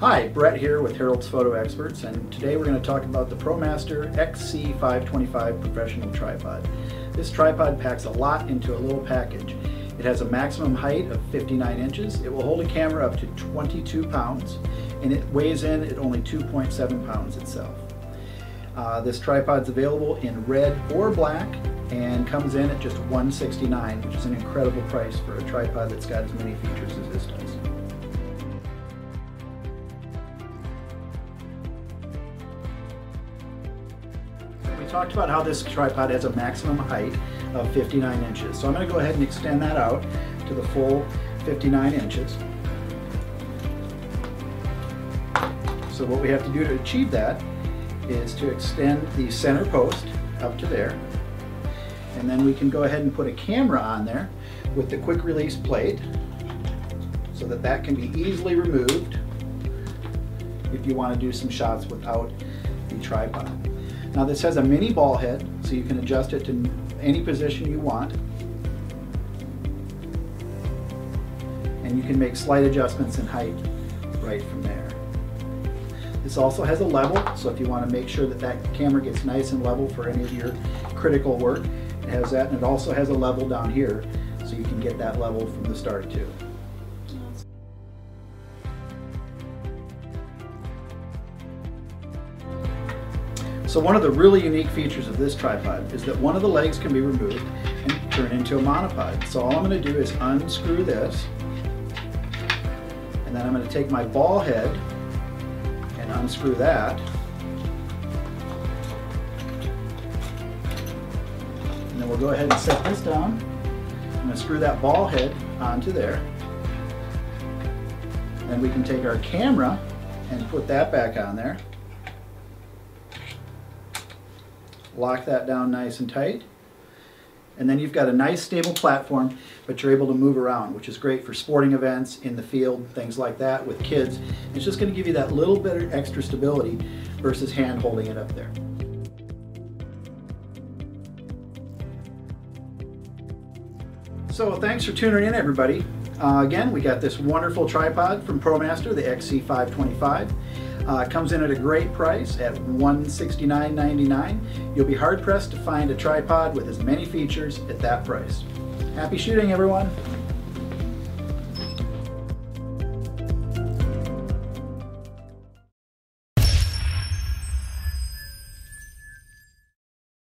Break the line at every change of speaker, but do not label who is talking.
Hi, Brett here with Harold's Photo Experts, and today we're going to talk about the ProMaster XC525 Professional Tripod. This tripod packs a lot into a little package. It has a maximum height of 59 inches. It will hold a camera up to 22 pounds, and it weighs in at only 2.7 pounds itself. Uh, this tripod is available in red or black and comes in at just 169 which is an incredible price for a tripod that's got as many features as this does. We talked about how this tripod has a maximum height of 59 inches. So I'm going to go ahead and extend that out to the full 59 inches. So what we have to do to achieve that is to extend the center post up to there. And then we can go ahead and put a camera on there with the quick release plate so that that can be easily removed if you want to do some shots without the tripod. Now this has a mini ball head so you can adjust it to any position you want. And you can make slight adjustments in height right from there. This also has a level, so if you want to make sure that that camera gets nice and level for any of your critical work, it has that, and it also has a level down here, so you can get that level from the start too. So one of the really unique features of this tripod is that one of the legs can be removed and turned into a monopod. So all I'm going to do is unscrew this, and then I'm going to take my ball head and unscrew that. And then we'll go ahead and set this down. I'm going to screw that ball head onto there. Then we can take our camera and put that back on there. Lock that down nice and tight. And then you've got a nice stable platform, but you're able to move around, which is great for sporting events, in the field, things like that with kids. It's just going to give you that little bit of extra stability versus hand holding it up there. So thanks for tuning in everybody. Uh, again, we got this wonderful tripod from ProMaster, the XC525. Uh, comes in at a great price at $169.99. You'll be hard pressed to find a tripod with as many features at that price. Happy shooting everyone!